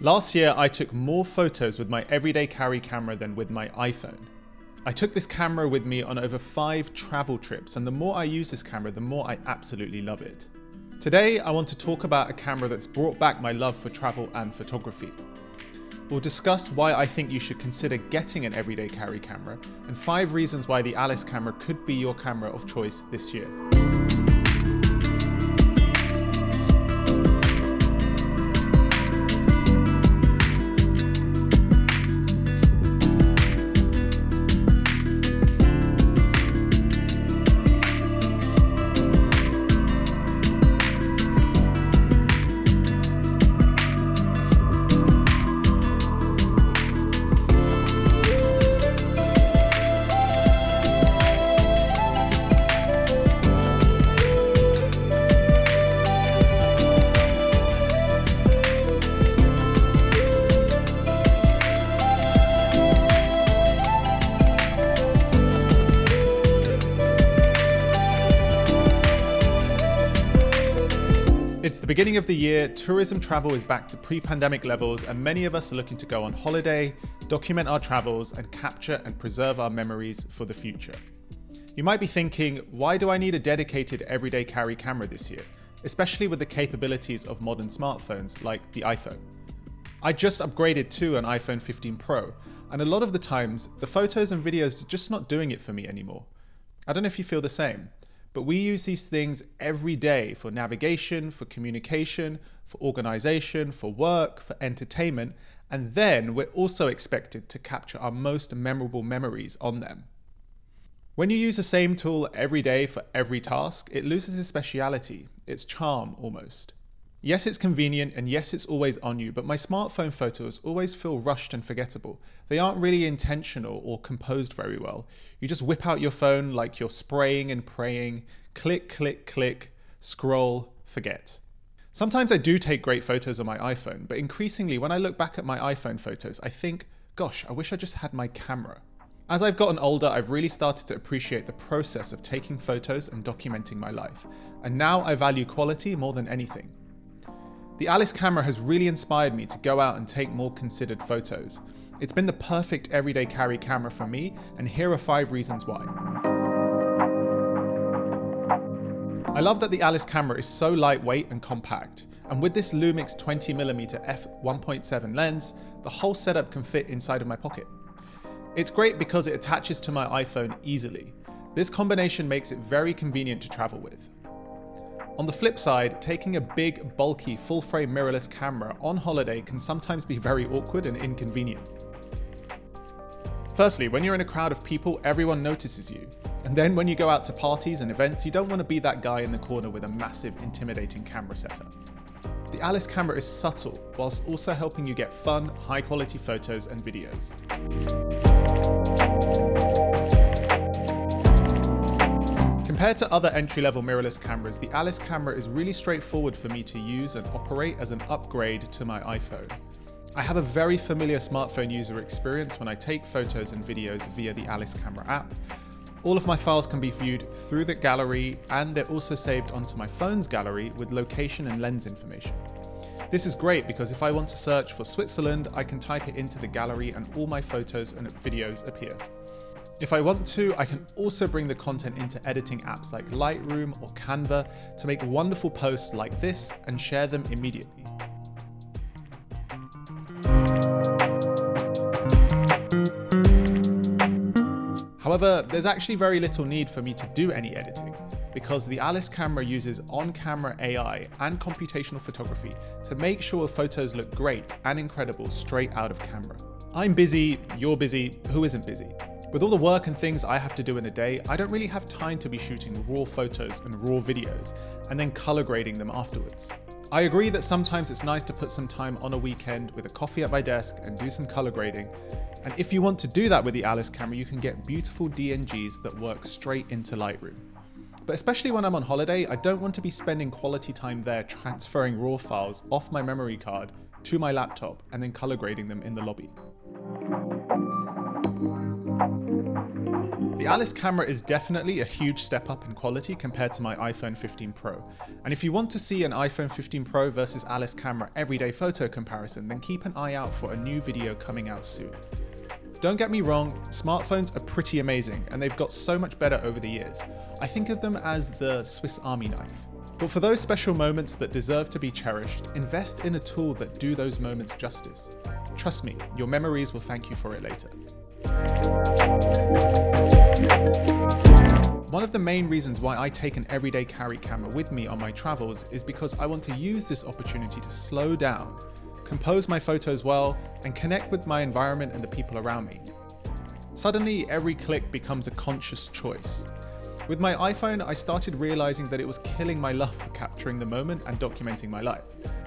Last year, I took more photos with my everyday carry camera than with my iPhone. I took this camera with me on over five travel trips, and the more I use this camera, the more I absolutely love it. Today, I want to talk about a camera that's brought back my love for travel and photography. We'll discuss why I think you should consider getting an everyday carry camera, and five reasons why the Alice camera could be your camera of choice this year. It's the beginning of the year, tourism travel is back to pre pandemic levels, and many of us are looking to go on holiday, document our travels, and capture and preserve our memories for the future. You might be thinking, why do I need a dedicated everyday carry camera this year, especially with the capabilities of modern smartphones like the iPhone? I just upgraded to an iPhone 15 Pro, and a lot of the times, the photos and videos are just not doing it for me anymore. I don't know if you feel the same. But we use these things every day for navigation, for communication, for organization, for work, for entertainment, and then we're also expected to capture our most memorable memories on them. When you use the same tool every day for every task, it loses its speciality, its charm almost. Yes, it's convenient and yes, it's always on you, but my smartphone photos always feel rushed and forgettable. They aren't really intentional or composed very well. You just whip out your phone like you're spraying and praying, click, click, click, scroll, forget. Sometimes I do take great photos on my iPhone, but increasingly when I look back at my iPhone photos, I think, gosh, I wish I just had my camera. As I've gotten older, I've really started to appreciate the process of taking photos and documenting my life. And now I value quality more than anything. The Alice camera has really inspired me to go out and take more considered photos. It's been the perfect everyday carry camera for me, and here are five reasons why. I love that the Alice camera is so lightweight and compact, and with this Lumix 20mm f1.7 lens, the whole setup can fit inside of my pocket. It's great because it attaches to my iPhone easily. This combination makes it very convenient to travel with. On the flip side, taking a big, bulky, full frame mirrorless camera on holiday can sometimes be very awkward and inconvenient. Firstly, when you're in a crowd of people, everyone notices you. And then when you go out to parties and events, you don't want to be that guy in the corner with a massive, intimidating camera setup. The Alice camera is subtle, whilst also helping you get fun, high quality photos and videos. Compared to other entry-level mirrorless cameras, the Alice camera is really straightforward for me to use and operate as an upgrade to my iPhone. I have a very familiar smartphone user experience when I take photos and videos via the Alice camera app. All of my files can be viewed through the gallery and they're also saved onto my phone's gallery with location and lens information. This is great because if I want to search for Switzerland, I can type it into the gallery and all my photos and videos appear. If I want to, I can also bring the content into editing apps like Lightroom or Canva to make wonderful posts like this and share them immediately. However, there's actually very little need for me to do any editing because the Alice camera uses on-camera AI and computational photography to make sure photos look great and incredible straight out of camera. I'm busy, you're busy, who isn't busy? With all the work and things I have to do in a day, I don't really have time to be shooting raw photos and raw videos, and then color grading them afterwards. I agree that sometimes it's nice to put some time on a weekend with a coffee at my desk and do some color grading, and if you want to do that with the Alice camera, you can get beautiful DNGs that work straight into Lightroom. But especially when I'm on holiday, I don't want to be spending quality time there transferring raw files off my memory card to my laptop and then color grading them in the lobby. The Alice camera is definitely a huge step up in quality compared to my iPhone 15 Pro. And if you want to see an iPhone 15 Pro versus Alice camera everyday photo comparison, then keep an eye out for a new video coming out soon. Don't get me wrong, smartphones are pretty amazing and they've got so much better over the years. I think of them as the Swiss Army knife. But for those special moments that deserve to be cherished, invest in a tool that do those moments justice. Trust me, your memories will thank you for it later. One of the main reasons why I take an everyday carry camera with me on my travels is because I want to use this opportunity to slow down, compose my photos well, and connect with my environment and the people around me. Suddenly, every click becomes a conscious choice. With my iPhone, I started realizing that it was killing my love for capturing the moment and documenting my life.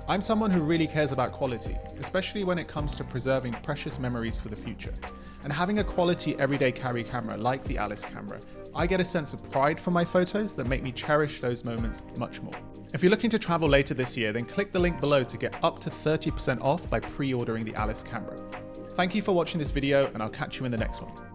I'm someone who really cares about quality, especially when it comes to preserving precious memories for the future. And having a quality everyday carry camera like the Alice camera, I get a sense of pride for my photos that make me cherish those moments much more. If you're looking to travel later this year, then click the link below to get up to 30% off by pre-ordering the Alice camera. Thank you for watching this video and I'll catch you in the next one.